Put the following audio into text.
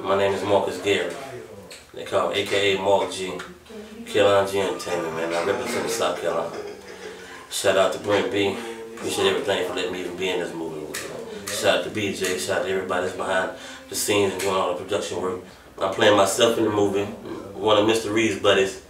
My name is Marcus Gary. They call me AKA Marc G. Carolina G Entertainment, man. I represent South Carolina. Shout out to Brent B. Appreciate everything for letting me even be in this movie. Shout out to BJ. Shout out to everybody that's behind the scenes and doing all the production work. I'm playing myself in the movie. One of Mr. Reed's buddies.